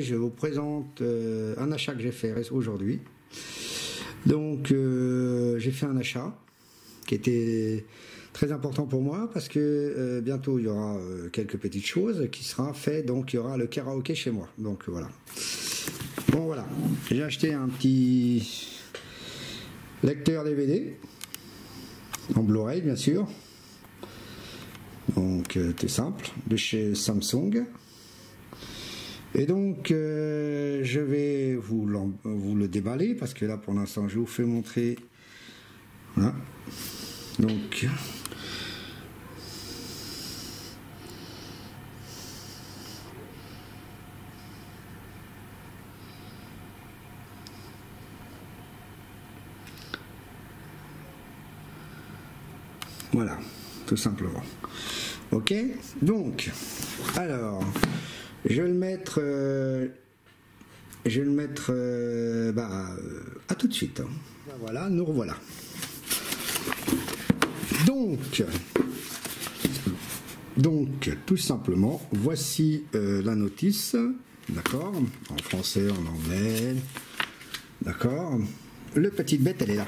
Je vous présente euh, un achat que j'ai fait aujourd'hui. Donc euh, j'ai fait un achat qui était très important pour moi parce que euh, bientôt il y aura quelques petites choses qui sera fait. Donc il y aura le karaoké chez moi. Donc voilà. Bon voilà. J'ai acheté un petit lecteur DVD en Blu-ray bien sûr donc euh, c'est simple, de chez Samsung. Et donc euh, je vais vous, vous, le déballer parce que là pour l'instant je vous fais montrer. Voilà. Donc Voilà, tout simplement. Ok? Donc, alors, je vais le mettre. Euh, je vais le mettre. Euh, bah, euh, à tout de suite. Hein. Voilà, nous revoilà. Donc, donc, tout simplement, voici la notice. D'accord? En français, en anglais. D'accord? Le petite bête, elle est là.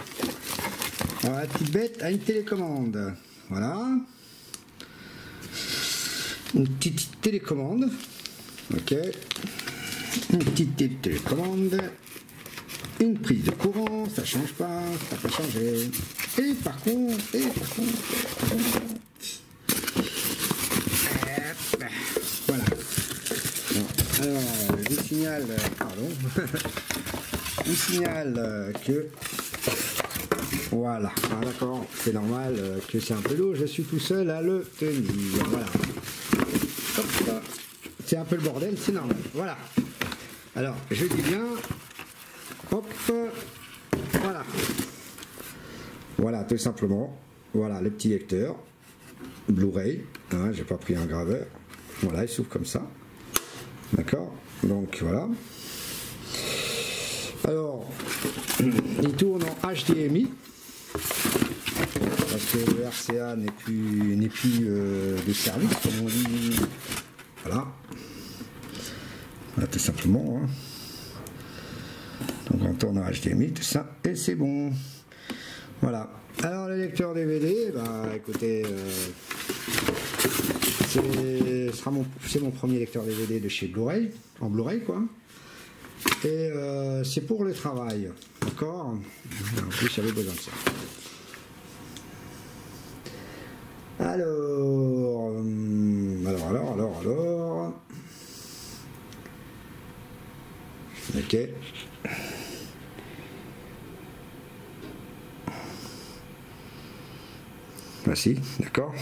Alors, la petite bête a une télécommande. Voilà une petite télécommande. Ok. Une petite télécommande. Une prise de courant, ça change pas, ça peut changer. Et par contre, et par contre, voilà. alors, je signale, pardon, je signale que voilà, ah, d'accord, c'est normal que c'est un peu lourd, je suis tout seul à le tenir. Voilà. C'est un peu le bordel, c'est normal. Voilà. Alors, je dis bien. Hop. Voilà. Voilà, tout simplement. Voilà, le petit lecteur. Blu-ray. Hein, J'ai pas pris un graveur. Voilà, il s'ouvre comme ça. D'accord Donc, voilà. Alors, il tourne en HDMI parce que le RCA n'est plus, n'est plus euh, de service, comme on dit. Voilà. tout simplement. Hein. Donc on tourne en HDMI, tout ça, et c'est bon. Voilà. Alors le lecteur DVD, bah écoutez, euh, c'est mon, premier lecteur DVD de chez Blu-ray, en Blu-ray quoi. Et euh, c'est pour le travail, d'accord? En plus j'avais besoin de ça. Alors, euh, alors, alors, alors, alors. Ok. Voici, d'accord.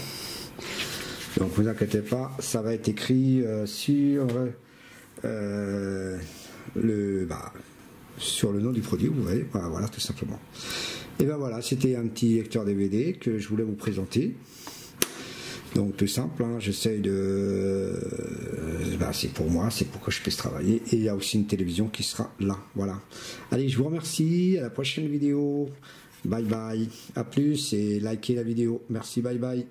Donc vous inquiétez pas, ça va être écrit euh, sur euh, le bah, sur le nom du produit, vous voyez, voilà, tout simplement. Et ben voilà, c'était un petit lecteur DVD que je voulais vous présenter. Donc tout simple, hein, j'essaye de... Euh, bah, c'est pour moi, c'est pour que je puisse travailler. Et il y a aussi une télévision qui sera là. Voilà. Allez, je vous remercie. À la prochaine vidéo. Bye bye. À plus et likez la vidéo. Merci, bye bye.